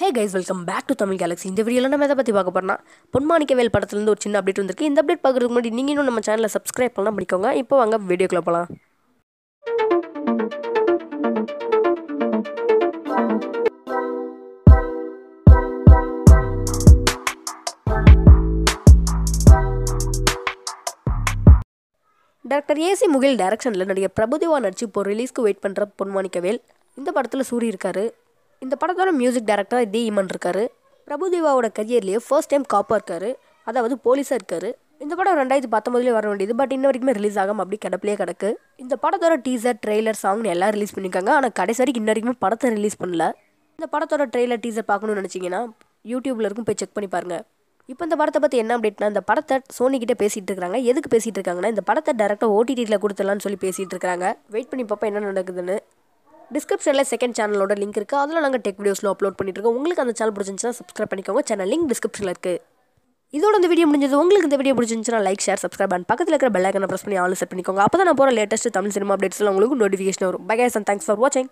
Hey guys welcome back to Tamil galaxy இந்த வீடியோவில் நம்ம எதை பற்றி பார்க்க போறோம்னா பொன்மாணிக்கவேல் படத்துலேருந்து ஒரு சின்ன அப்டேட் வந்திருக்கு. இந்த அப்டேட் பார்க்குறதுக்கு முன்னாடி நீங்கள் இன்னும் நம்ம சேனலை சப்ஸ்கிரைப் பண்ணலாம் பண்ணிக்கோங்க இப்போ வாங்க வீடியோக்குள்ள போகலாம் டாக்டர் ஏசி முகில் டைரக்ஷனில் நடிகர் பிரபுதேவா நடிச்சு இப்போ ரிலீஸ்க்கு வெயிட் பண்ணுற பொன்மாணிக்கவேல் இந்த படத்தில் சூரி இருக்காரு. இந்த படத்தோட மியூசிக் டைரக்டராக டி இமன் இருக்காரு. பிரபுதேவாவோட கரியர்லேயே ஃபர்ஸ்ட் டைம் காப்பாக இருக்காரு. அதாவது போலீஸாக இருக்காரு. இந்த படம் ரெண்டாயிரத்தி பத்தொம்பதுலேயே வர வேண்டியது பட் இன்ன வரைக்குமே ரிலீஸ் ஆகாமல் அப்படி கிடப்பிலே கிடக்கு. இந்த படத்தோட டீசர் ட்ரெய்லர் சாங்னு எல்லாம் ரிலீஸ் பண்ணியிருக்காங்க. ஆனால் கடைசி வரைக்கும் இன்ன வரைக்குமே படத்தை ரிலீஸ் பண்ணல. இந்த படத்தோட ட்ரெய்லர் டீசர் பார்க்கணும்னு நினச்சிங்கன்னா யூடியூப்ல இருக்கும் போய் செக் பண்ணி பாருங்க. இப்போ இந்த படத்தை பற்றி என்ன அப்டேட்னா இந்த படத்தை சோனிக்கிட்டே பேசிகிட்டு இருக்காங்க. எதுக்கு பேசிகிட்டு இருக்காங்கன்னா இந்த படத்தை டேரெக்டாக ஓடிடியில் கொடுத்துடலாம்னு சொல்லி பேசிகிட்டு இருக்காங்க. வெயிட் பண்ணி பார்ப்போம் என்ன நடக்குதுன்னு. டிஸ்கிரிப்ஷனில் செகண்ட் சேனலோட லிங்க் இருக்குது அதில் நாங்கள் டெக் வீடியோஸில் அப்லோட் பண்ணிட்டு இருக்கோம் உங்களுக்கு அந்த சேனல் பிடிச்சிருந்துச்சுன்னா சப்ஸ்கிரைப் பண்ணிக்கோங்க. சேனல் லிங்க் டிஸ்கிரிப்ஷனில் இருக்குது இதோட இந்த வீடியோ முடிஞ்சது. உங்களுக்கு இந்த வீடியோ பிடிச்சிருந்துச்சுன்னா லைக் ஷேர் சப்ஸ்கிரைப் அண்ட் பக்கத்தில் இருக்கிற பெல் ஐக்கனை ப்ரெஸ் பண்ணி ஆல் செட் பண்ணிக்கோங்க. அப்போ தான் நான் போகிற லேட்டஸ்ட் தமிழ் சினிமா அப்டேட்ஸ்லாம் உங்களுக்கு நோட்டிஃபிகேஷன் வரும். Bye guys and thanks for வாட்சிங்